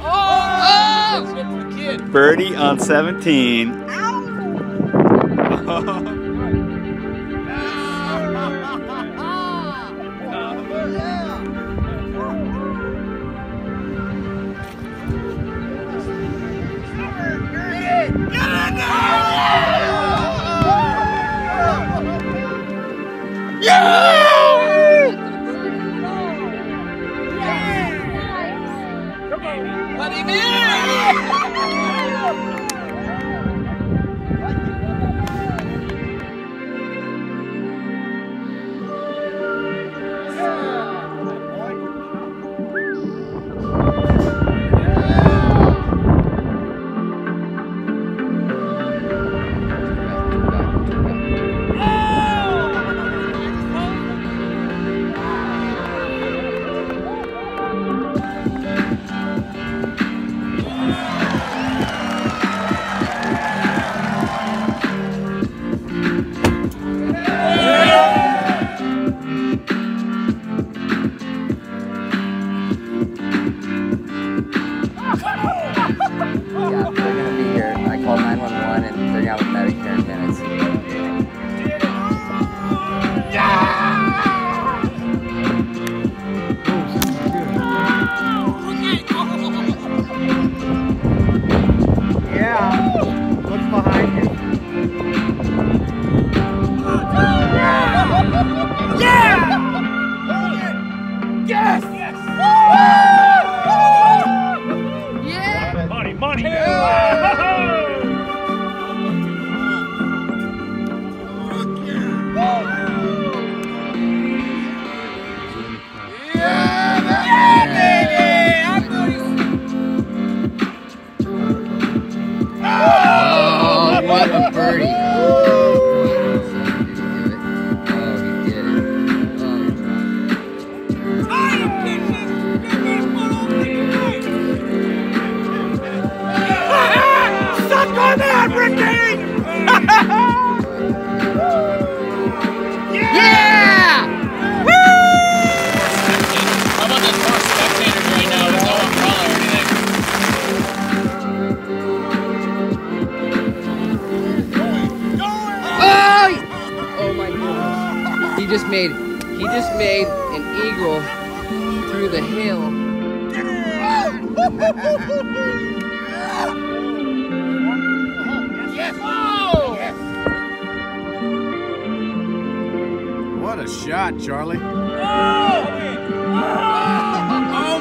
Oh! That's it for the kid. Birdie on 17. Let what just made he just made an eagle through the hill. What a shot, Charlie. Oh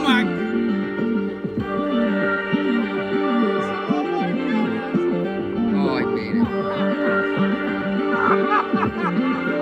my! Oh, I made it.